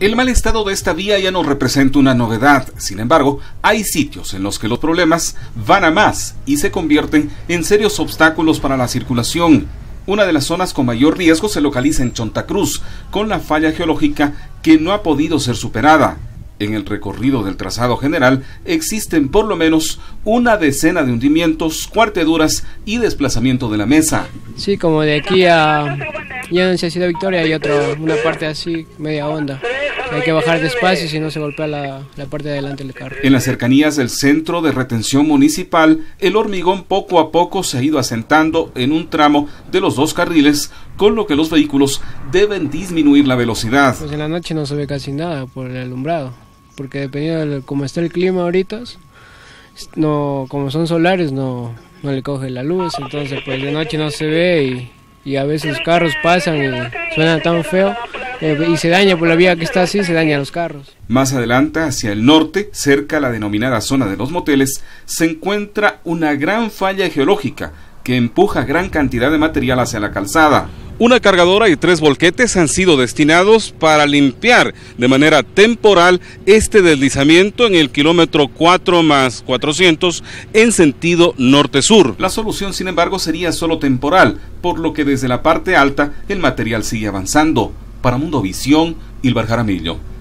El mal estado de esta vía ya no representa una novedad, sin embargo, hay sitios en los que los problemas van a más y se convierten en serios obstáculos para la circulación. Una de las zonas con mayor riesgo se localiza en Chontacruz, con la falla geológica que no ha podido ser superada. En el recorrido del trazado general existen por lo menos una decena de hundimientos, cuarteduras y desplazamiento de la mesa. Sí, como de aquí a ya en Ciudad Victoria hay otra, una parte así, media onda. Hay que bajar despacio si no se golpea la, la, parte de adelante del carro. En las cercanías del centro de retención municipal, el hormigón poco a poco se ha ido asentando en un tramo de los dos carriles, con lo que los vehículos deben disminuir la velocidad. Pues en la noche no se ve casi nada por el alumbrado, porque dependiendo de cómo está el clima ahorita, no, como son solares no, no le coge la luz, entonces pues de noche no se ve y, y a veces carros pasan y suena tan feo eh, y se daña por la vía que está así, se dañan los carros. Más adelante, hacia el norte, cerca a la denominada zona de los moteles, se encuentra una gran falla geológica que empuja gran cantidad de material hacia la calzada. Una cargadora y tres volquetes han sido destinados para limpiar de manera temporal este deslizamiento en el kilómetro 4 más 400 en sentido norte-sur. La solución, sin embargo, sería solo temporal, por lo que desde la parte alta el material sigue avanzando. Para Mundo Visión, Ilvar Jaramillo.